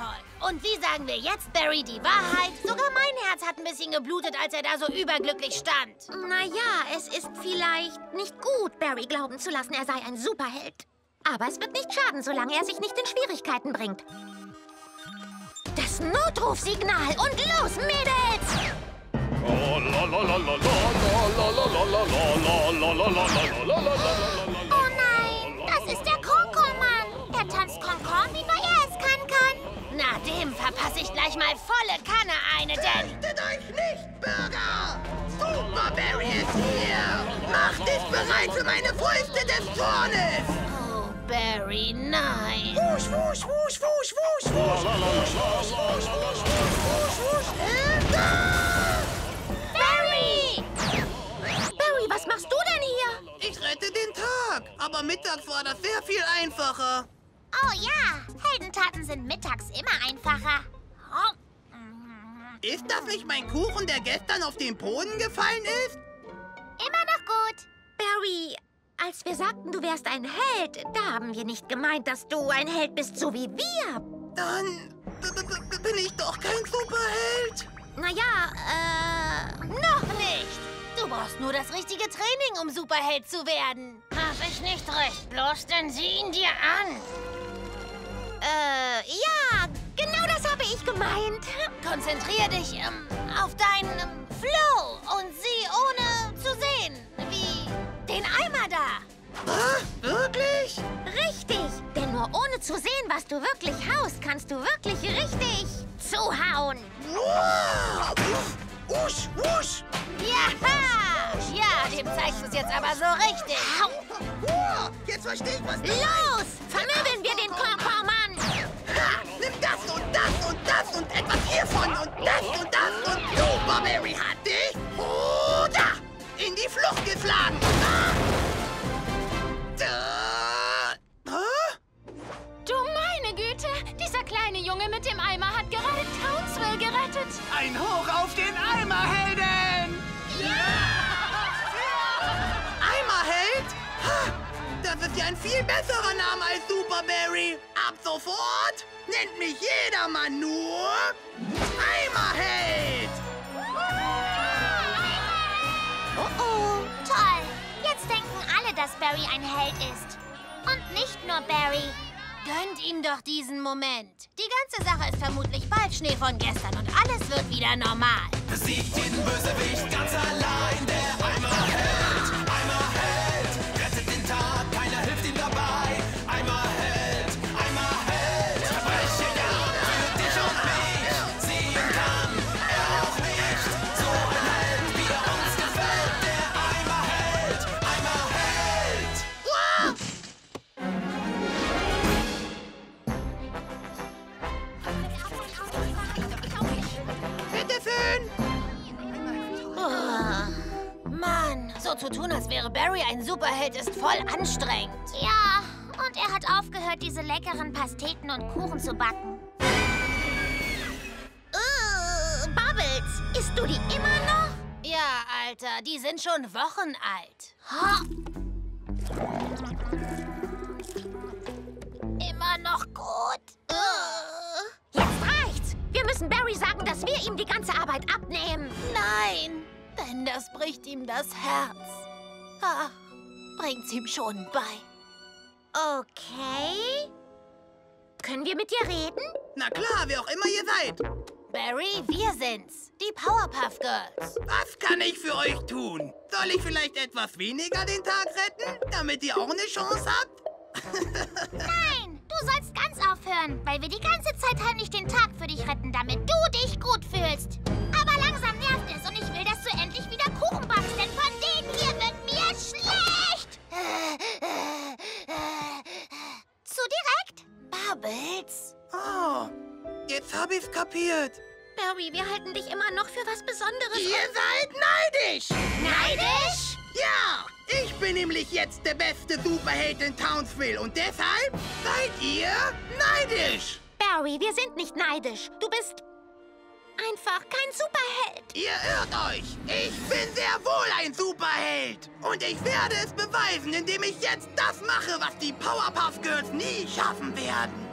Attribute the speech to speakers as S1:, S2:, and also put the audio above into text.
S1: toll. Und wie sagen wir jetzt Barry die Wahrheit? Sogar mein Herz hat ein bisschen geblutet, als er da so überglücklich stand.
S2: Naja, es ist vielleicht nicht gut, Barry glauben zu lassen, er sei ein Superheld. Aber es wird nicht schaden, solange er sich nicht in Schwierigkeiten bringt. Das Notrufsignal und los, Mädels!
S3: Oh
S1: ich gleich mal volle Kanne eine, denn...
S4: Fürchtet euch nicht, Bürger! Super Barry ist hier! Mach dich bereit für meine Fäuste des Zornes!
S1: Oh, Barry, nein!
S4: Wusch, wusch, wusch, wusch, wusch, wusch! Wusch, wusch, wusch, wusch, wusch, wusch, wusch, wusch! Hilfe!
S1: Barry!
S2: Barry, was machst du denn hier?
S4: Ich rette den Tag, aber mittags war das sehr viel einfacher.
S3: Oh ja, Heldentaten sind mittags immer einfacher.
S4: Ist das nicht mein Kuchen, der gestern auf den Boden gefallen ist?
S3: Immer noch gut.
S2: Barry, als wir sagten, du wärst ein Held, da haben wir nicht gemeint, dass du ein Held bist, so wie wir.
S4: Dann bin ich doch kein Superheld.
S2: Naja, äh...
S1: Noch nicht. Du brauchst nur das richtige Training, um Superheld zu werden. Hab ich nicht recht, bloß denn sieh ihn dir an.
S2: Äh, ja, genau das habe ich gemeint.
S1: Konzentrier dich ähm, auf deinen ähm, Flow und sieh ohne zu sehen, wie den Eimer da.
S4: Ah, wirklich?
S2: Richtig, denn nur ohne zu sehen, was du wirklich haust, kannst du wirklich richtig zuhauen.
S4: Wow! Wusch, wusch!
S1: Ja! Ja, dem zeigst du es jetzt aber so richtig.
S4: Wow! Jetzt verstehe ich, was du
S2: Los, vermöbeln wir den Korkormann.
S4: Ein viel besserer Name als Superberry. Ab sofort nennt mich jedermann nur Eimerheld.
S3: Oh oh, toll. Jetzt denken alle, dass Barry ein Held ist. Und nicht nur Barry.
S1: Gönnt ihm doch diesen Moment. Die ganze Sache ist vermutlich bald Schnee von gestern und alles wird wieder normal.
S5: Besiegt jeden Bösewicht so
S1: zu tun, als wäre Barry ein Superheld, ist voll anstrengend.
S3: Ja, und er hat aufgehört, diese leckeren Pasteten und Kuchen zu backen.
S2: Äh, Bubbles, isst du die immer noch?
S1: Ja, Alter, die sind schon Wochen alt.
S3: Ha. Immer noch gut.
S2: Äh, Jetzt reicht's. Wir müssen Barry sagen, dass wir ihm die ganze Arbeit abnehmen.
S1: Nein, denn das bricht ihm das Herz. Ach, bringt's ihm schon bei.
S2: Okay. Können wir mit dir reden?
S4: Na klar, wer auch immer ihr seid.
S1: Barry, wir sind's. Die Powerpuff Girls.
S4: Was kann ich für euch tun? Soll ich vielleicht etwas weniger den Tag retten, damit ihr auch eine Chance habt?
S3: Nein, du sollst ganz aufhören, weil wir die ganze Zeit heimlich den Tag für dich retten, damit du dich gut fühlst. Aber langsam nervt es und ich will, dass
S4: jetzt hab ich's kapiert.
S2: Barry, wir halten dich immer noch für was Besonderes.
S4: Ihr seid neidisch!
S3: Neidisch?
S4: Ja, ich bin nämlich jetzt der beste Superheld in Townsville und deshalb seid ihr neidisch.
S2: Barry, wir sind nicht neidisch. Du bist einfach kein Superheld.
S4: Ihr irrt euch. Ich bin sehr wohl ein Superheld. Und ich werde es beweisen, indem ich jetzt das mache, was die Powerpuff Girls nie schaffen werden.